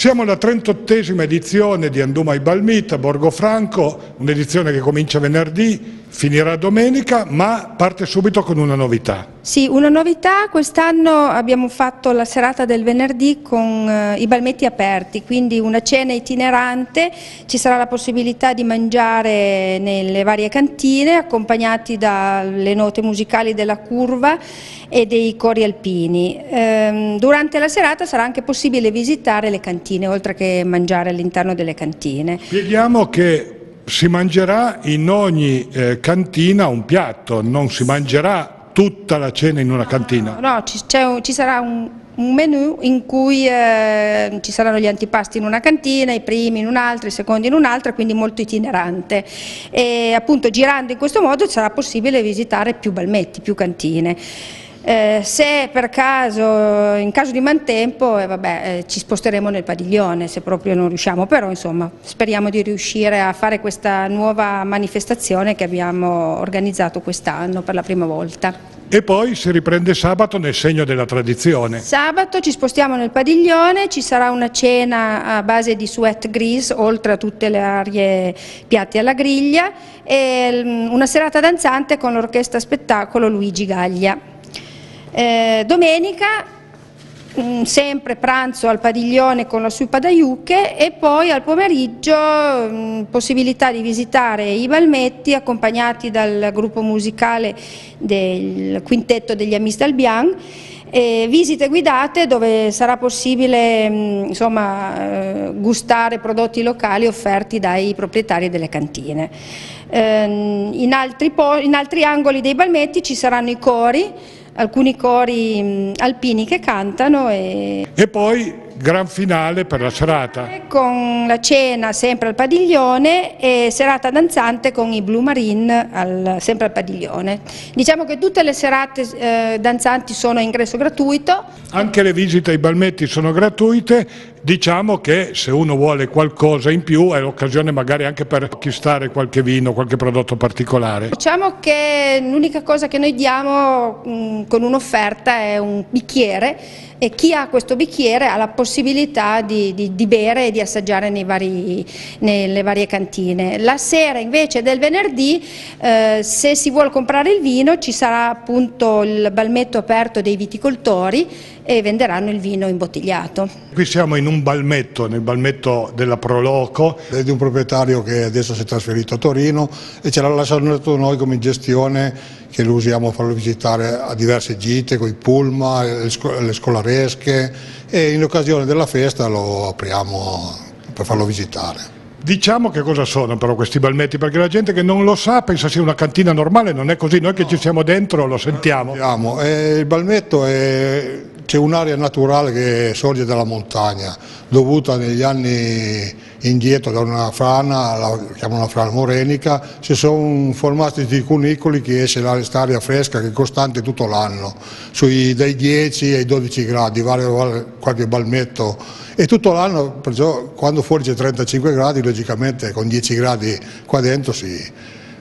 Siamo alla 38esima edizione di Anduma i Balmit a Borgo Franco, un'edizione che comincia venerdì, finirà domenica, ma parte subito con una novità. Sì, una novità, quest'anno abbiamo fatto la serata del venerdì con eh, i balmetti aperti, quindi una cena itinerante, ci sarà la possibilità di mangiare nelle varie cantine accompagnati dalle note musicali della curva e dei cori alpini. Ehm, durante la serata sarà anche possibile visitare le cantine, oltre che mangiare all'interno delle cantine. Spieghiamo che si mangerà in ogni eh, cantina un piatto, non si mangerà tutta la cena in una cantina. No, no ci, un, ci, sarà un, un menù in cui eh, ci saranno gli antipasti in una cantina, i primi in un'altra, i secondi in un'altra, quindi molto itinerante. E appunto girando in questo modo sarà possibile visitare più balmetti, più cantine. Eh, se per caso, in caso di mantempo, eh, vabbè, eh, ci sposteremo nel padiglione se proprio non riusciamo, però insomma speriamo di riuscire a fare questa nuova manifestazione che abbiamo organizzato quest'anno per la prima volta. E poi si riprende sabato nel segno della tradizione. Sabato ci spostiamo nel padiglione, ci sarà una cena a base di sweat grease, oltre a tutte le arie piatti alla griglia, e mm, una serata danzante con l'orchestra spettacolo Luigi Gaglia. Eh, domenica mh, mm, sempre pranzo al padiglione con la sui Padaiuche e poi al pomeriggio mh, mm, possibilità di visitare i Balmetti accompagnati dal gruppo musicale del quintetto degli Amis d'Albian e visite guidate dove sarà possibile mm, insomma, eh, gustare prodotti locali offerti dai proprietari delle cantine. Eh, in, altri in altri angoli dei balmetti ci saranno i cori alcuni cori alpini che cantano. E... e poi gran finale per la serata. Con la cena sempre al padiglione e serata danzante con i Blue Marine al, sempre al padiglione. Diciamo che tutte le serate eh, danzanti sono a ingresso gratuito. Anche le visite ai balmetti sono gratuite, diciamo che se uno vuole qualcosa in più è l'occasione magari anche per acquistare qualche vino, qualche prodotto particolare. Diciamo che l'unica cosa che noi diamo mh, con un'offerta è un bicchiere e chi ha questo bicchiere ha la possibilità di, di, di bere e di assaggiare vari, nelle varie cantine. La sera invece del venerdì eh, se si vuole comprare il vino ci sarà appunto il balmetto aperto dei viticoltori e venderanno il vino imbottigliato. Qui siamo in un balmetto, nel balmetto della Proloco. È di un proprietario che adesso si è trasferito a Torino e ce l'ha lasciato noi come gestione che lo usiamo a farlo visitare a diverse gite, con i pullman, le scolaresche e in occasione della festa lo apriamo per farlo visitare. Diciamo che cosa sono però questi balmetti, perché la gente che non lo sa pensa sia una cantina normale, non è così, noi che no. ci siamo dentro lo sentiamo. Eh, il balmetto è c'è un'area naturale che sorge dalla montagna, dovuta negli anni indietro da una frana, la chiamano frana morenica, si sono formati dei cunicoli che esce quest'aria fresca che è costante tutto l'anno, dai 10 ai 12 gradi, vale qualche balmetto e tutto l'anno, perciò quando fuori c'è 35 gradi, logicamente con 10 gradi qua dentro si,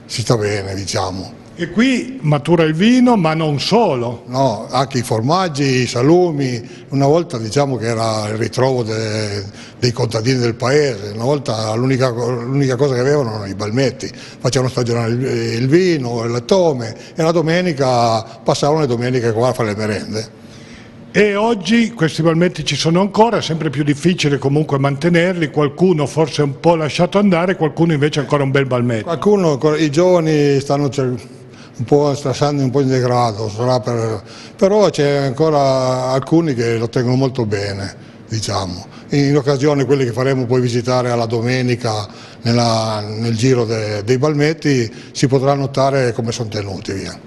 si sta bene, diciamo. E qui matura il vino, ma non solo. No, anche i formaggi, i salumi. Una volta diciamo che era il ritrovo de, dei contadini del paese, una volta l'unica cosa che avevano erano i balmetti. Facevano stagionare il, il vino, il lattome e la domenica passavano le domeniche qua a fare le merende. E oggi questi balmetti ci sono ancora, è sempre più difficile comunque mantenerli, qualcuno forse un po' lasciato andare, qualcuno invece ancora un bel balmetto. Qualcuno, i giovani stanno cercando un po' strassando un po' in degrado, per... però c'è ancora alcuni che lo tengono molto bene. Diciamo. In occasione quelli che faremo poi visitare alla domenica nella, nel giro de, dei balmetti si potrà notare come sono tenuti via.